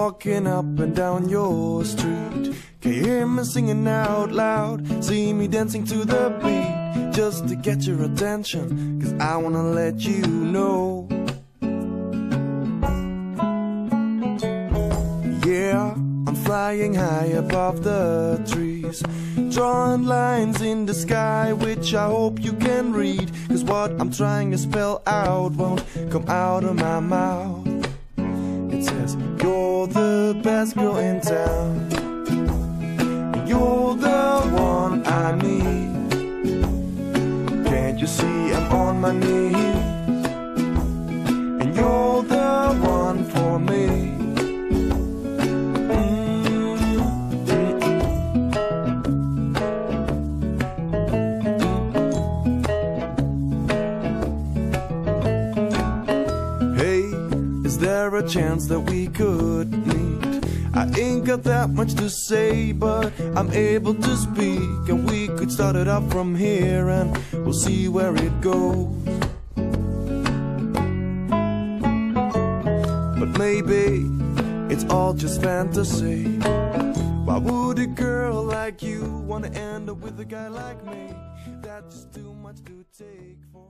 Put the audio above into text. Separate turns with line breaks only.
walking up and down your street. Can you hear me singing out loud? See me dancing to the beat just to get your attention. Cause I wanna let you know. Yeah, I'm flying high above the trees. Drawing lines in the sky, which I hope you can read. Cause what I'm trying to spell out won't come out of my mouth. Best girl in town. You're the one I need. Can't you see I'm on my knees? And you're the one for me. Mm-hmm. Hey, is there a chance that we could meet? I ain't got that much to say, but I'm able to speak. And we could start it up from here and we'll see where it goes. But maybe it's all just fantasy. Why would a girl like you wanna end up with a guy like me? That's just too much to take for.